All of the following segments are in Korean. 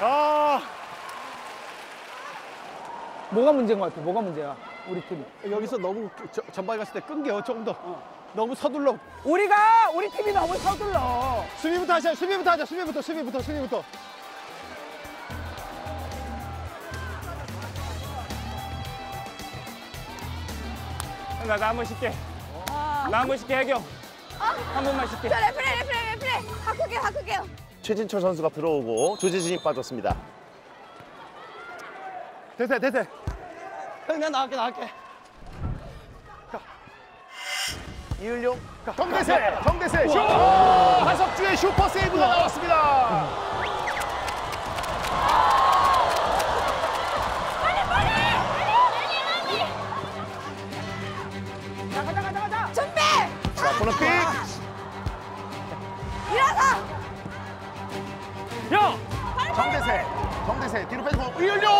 아, 뭐가 문제인 것 같아? 뭐가 문제야? 우리 팀이. 여기서 너무 저, 전방에 갔을 때 끈겨 조금 더 너무 서둘러 우리가 우리 팀이 너무 서둘러. 수비부터 하자 수비부터 하자 수비부터 수비부터 수비부터 나, 나 한번 쉴게. 나 한번 쉴게, 해경. 한 번만 쉴게. 저 레프레 레프레 레프레 바꿀게요 바꿀게요 최진철 선수가 들어오고 조재진이 빠졌습니다. 대세 대세. 형 내가 나갈게 나갈게. 이을용 정대세 정대세. 슛 하석주의 슈퍼 세이브가 나왔습니다. 자, 가자, 가자, 가자. 준비! 자 코너킥. 일어서! 형! 정대세 정대세 뒤로 빼고 이을용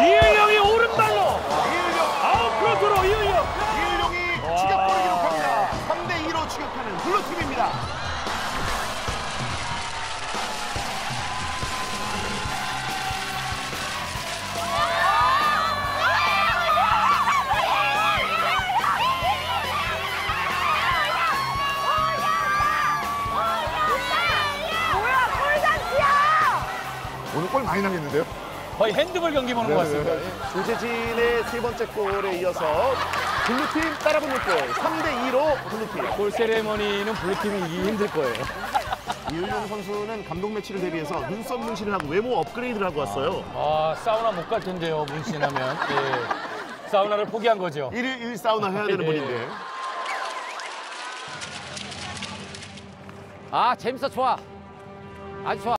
이을용이 오른발로! 이을용 아웃 크로스로 이을용! 이을용이 추격골을 기록합니다. 3대 2로 추격하는 블루팀입니다. 골 많이 나겠는데요? 거의 핸드볼 경기 보는 것 같습니다. 조재진의 세 번째 골에 이어서 블루팀 따라붙는 골 3대 2로 블루팀. 골 세레머니는 블루팀이 이기기 힘들 거예요. 이을용 선수는 감독 매치를 대비해서 눈썹 문신을 하고 외모 업그레이드를 하고 왔어요. 아, 사우나 못 갈 텐데요, 문신하면. 예. 사우나를 포기한 거죠. 일일 일 사우나 해야 되는 네. 분인데. 아 재밌어 좋아 아주 좋아